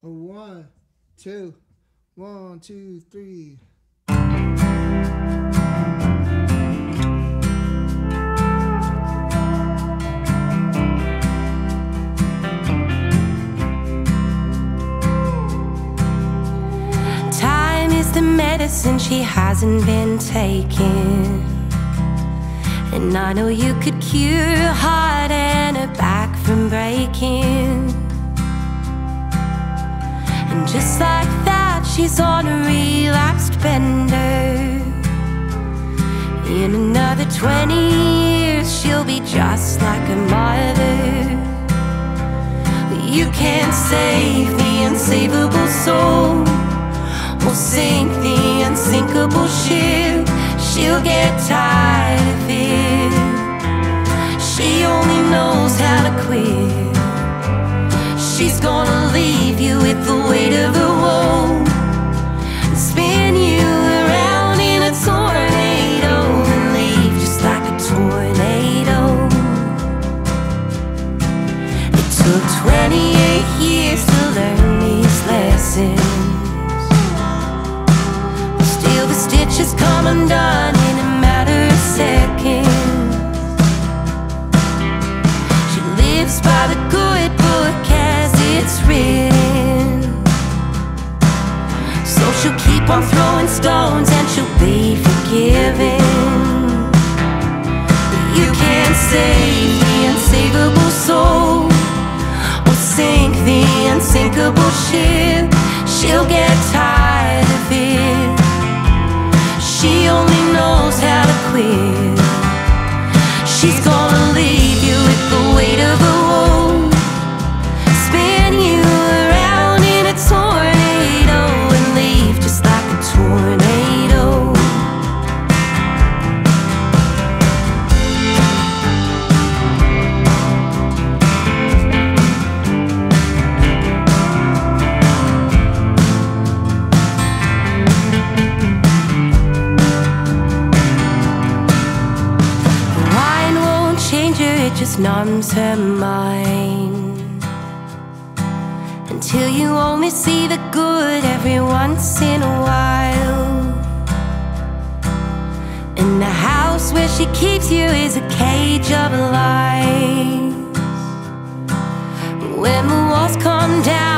A one, two, one, two, three. Time is the medicine she hasn't been taking. And I know you could cure her heart and her back from breaking. And just like that, she's on a relapsed bender. In another 20 years, she'll be just like her mother. You can't save the unsavable soul or sink the unsinkable ship. She'll get tired of it. In a matter of seconds. She lives by the good book as it's written. So she'll keep on throwing stones and she'll be forgiven. But you can't save the unsavable soul or sink the unsinkable ship. It just numbs her mind. Until you only see the good every once in a while. And the house where she keeps you is a cage of lies. When the walls come down,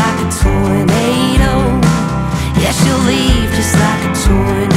like a tornado. Yeah, she'll leave just like a tornado.